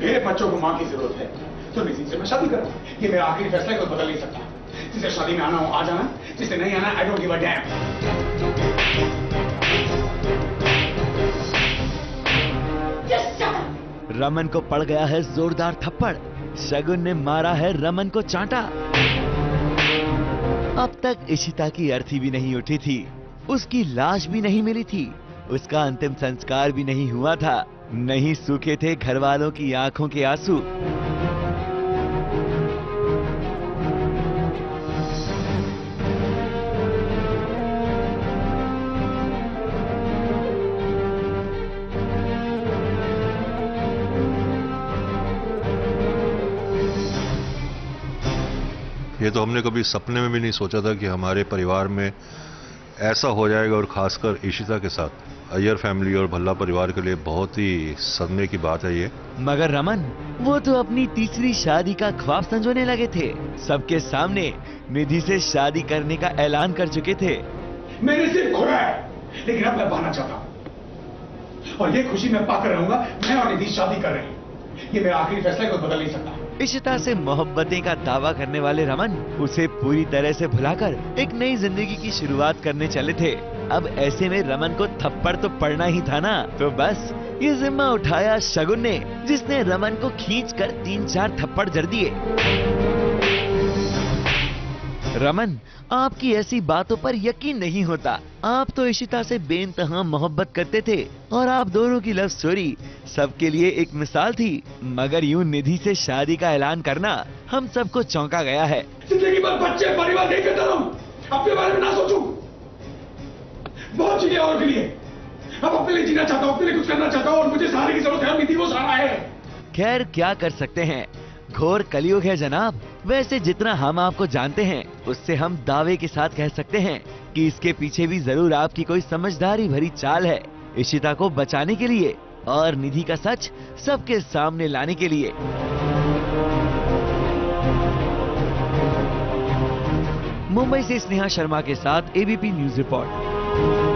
मेरे बच्चों को माँ की ज़रूरत है। तो निधि से मैं शादी करूँ ये मेरा आखिरी फैसला है, कोई बदल नहीं सकता। जिसे शादी में आना हो आ जाना। जिसे नहीं आना I don't give a damn Raman को पड़ गया है जोरदार थप्पड़। शगुन ने मारा है रमन को चांटा। अब तक इशिता की अर्थी भी नहीं उठी थी। उसकी लाश भी नहीं मिली थी। उसका अंतिम संस्कार भी नहीं हुआ था। नहीं सूखे थे घर वालों की आँखों के आँसू। ये तो हमने कभी सपने में भी नहीं सोचा था कि हमारे परिवार में ऐसा हो जाएगा और खासकर ईशिता के साथ। अय्यर फैमिली और भल्ला परिवार के लिए बहुत ही सदमे की बात है ये। मगर रमन वो तो अपनी तीसरी शादी का ख्वाब संजोने लगे थे। सबके सामने निधि से शादी करने का ऐलान कर चुके थे। मैंने सिर्फ़ खोया है लेकिन अब मैं पाना चाहता हूँ। और ये खुशी मैं पाकर रहूँगा मैं और निधि शादी कर रही हूँ। ये मेरा आखिरी फैसला है, कोई बदल नहीं सकता। इशिता से मोहब्बतें का दावा करने वाले रमन उसे पूरी तरह से भुलाकर एक नई ज़िंदगी की शुरुआत करने चले थे। अब ऐसे में रमन को थप्पड़ तो पड़ना ही था ना। तो बस, ये जिम्मा उठाया शगुन ने, जिसने रमन को खींच कर तीन चार थप्पड़ जड़ दिए। रमन आपकी ऐसी बातों पर यकीन नहीं होता। आप तो इशिता से बेनतहा मोहब्बत करते थे और आप दोनों की लव स्टोरी सबके लिए एक मिसाल थी। मगर यूँ निधि से शादी का ऐलान करना हम सबको चौंका गया है। ज़िंदगी भर बच्चे परिवार नहीं करता अपने बारे में ना सोचूं। बहुत चीज़ें और के लिए। अब अपने लिए जीना चाहता हूँ अपने लिए कुछ करना चाहता हूँ और मुझे सहारे की ज़रूरत है निधि वो सहारा है। खैर क्या कर सकते हैं? घोर कलयुग है, जनाब। वैसे जितना हम आपको जानते हैं, उससे हम दावे के साथ कह सकते हैं कि इसके पीछे भी ज़रूर आपकी कोई समझदारी भरी चाल है, इशिता को बचाने के लिए और निधि का सच सबके सामने लाने के लिए। मुंबई से स्नेहा शर्मा के साथ एबीपी न्यूज़ रिपोर्ट